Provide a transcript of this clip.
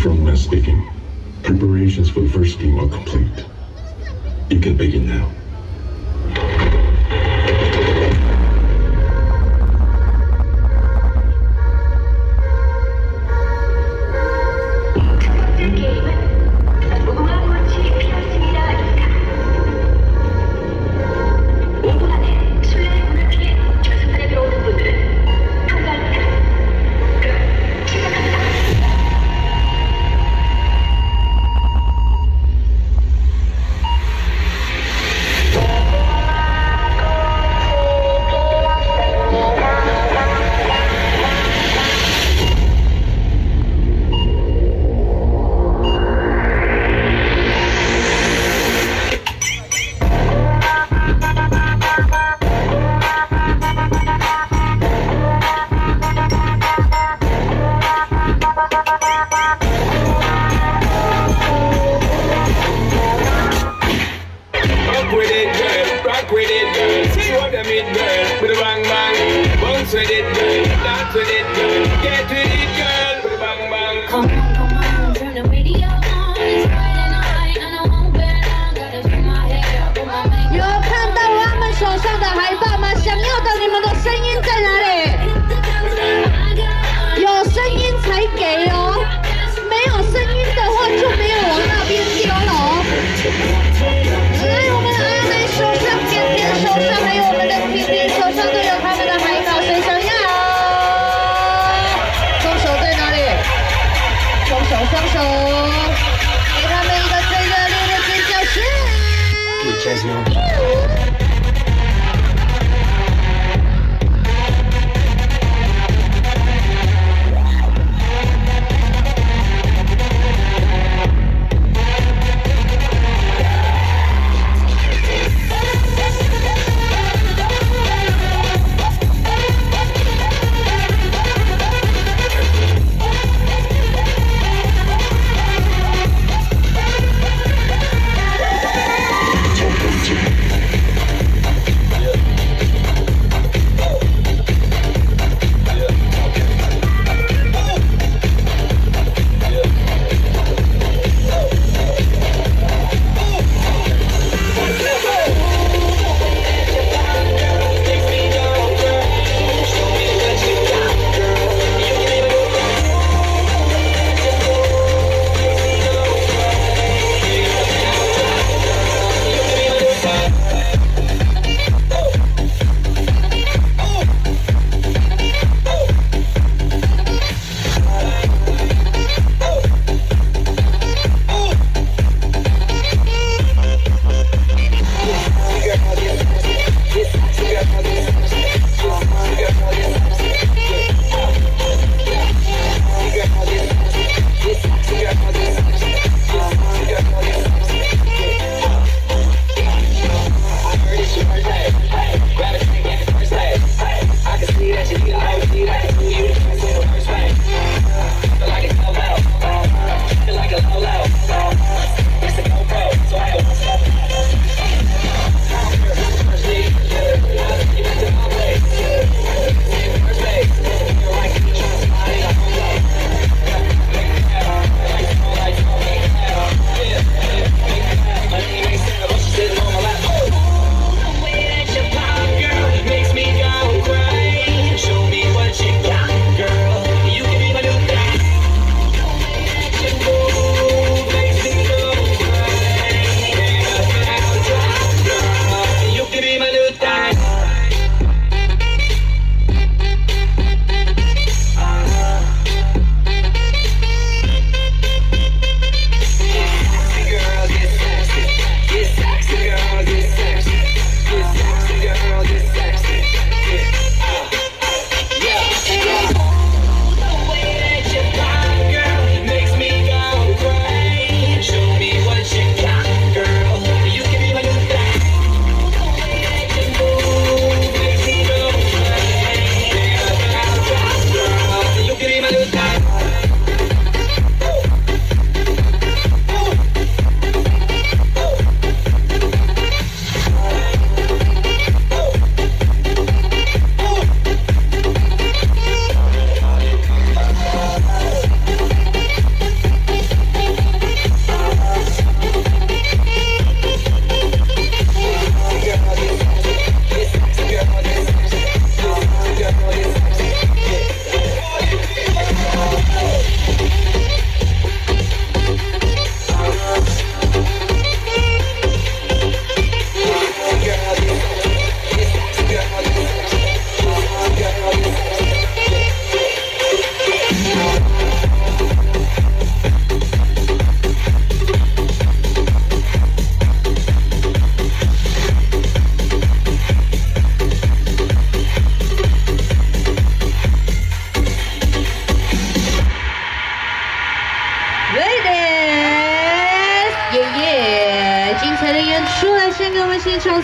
from my speaking. Preparations for the first game are complete. You can begin now. Rock with it, girl. Rock with it, girl. Show them it, girl. With a bang bang. Bounce with it, girl. 双手，给他们一个最热烈的尖叫声。演出，来先给我们现场。